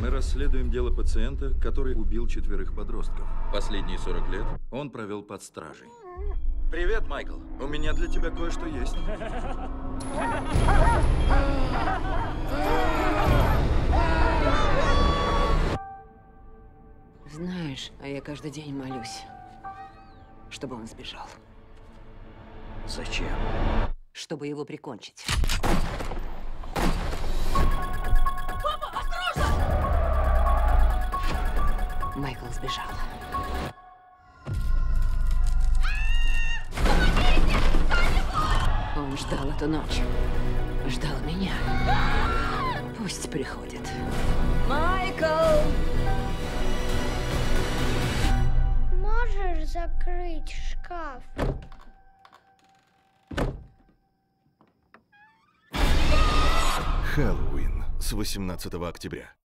Мы расследуем дело пациента, который убил четверых подростков. Последние 40 лет он провел под стражей. Привет, Майкл. У меня для тебя кое-что есть. Знаешь, а я каждый день молюсь, чтобы он сбежал. Зачем? Чтобы его прикончить. Майкл сбежал. Он ждал эту ночь. Ждал меня. Пусть приходит. Майкл! Можешь закрыть шкаф? Хэллоуин с 18 октября.